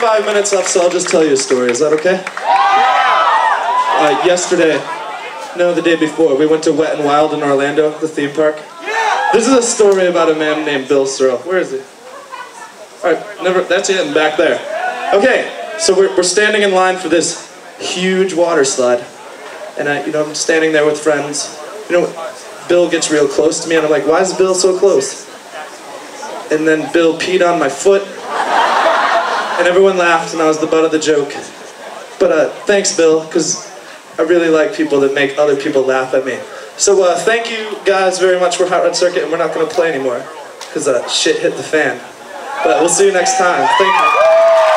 five minutes left, so I'll just tell you a story. Is that okay? Uh, yesterday, no, the day before, we went to Wet and Wild in Orlando, the theme park. This is a story about a man named Bill Searle. Where is he? All right, never. That's it, back there. Okay, so we're, we're standing in line for this huge water slide, and I, you know, I'm standing there with friends. You know, Bill gets real close to me, and I'm like, "Why is Bill so close?" And then Bill peed on my foot, and everyone laughed, and I was the butt of the joke. But uh, thanks, Bill, because I really like people that make other people laugh at me. So uh, thank you guys very much for Hot Rod Circuit, and we're not going to play anymore because uh, shit hit the fan. But we'll see you next time. Thank you.